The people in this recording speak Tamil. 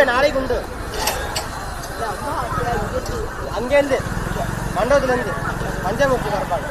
உண்டு நாளைக்கு உண்டு. அங்கேருந்து மண்டபத்துலேருந்து பஞ்சாமுத்து கரப்பாங்க